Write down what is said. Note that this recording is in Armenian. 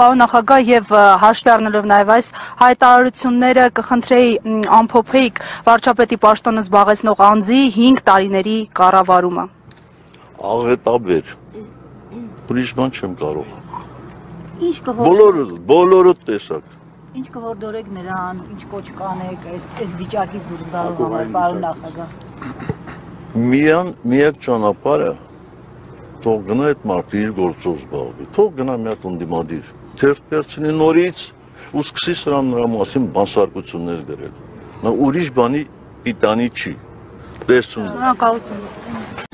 պարոն նախագահ եւ առնելով նաեւ այս հայտարարությունները կխնդրեի ամփոփեիք վարչապետի պաշտոնը զբաղեցնող անձի 5 տարիների կառավարումը։ աղետաբեր։ Ուրիշ բան չեմ կարող։ Ինչ Բոլորը, բոլորը տեսակ։ Ինչ կհորդորեք նրան, ինչ կոչ կանեք այս այս վիճակից դուրս գալու համար, պարոն նախագահ։ Միան միակ ճանապարհը թող գնա այդ մարդը իր գործով զբաղվի։ Թող գնա մի հատ անդիմադիր։ Թերթ վերցնի նորից ու սկսի սրան նրա մասին բանսարկություններ գրել։ Նա ուրիշ բանի պիտանի չի։ Տեսություն։ Շնորհակալություն։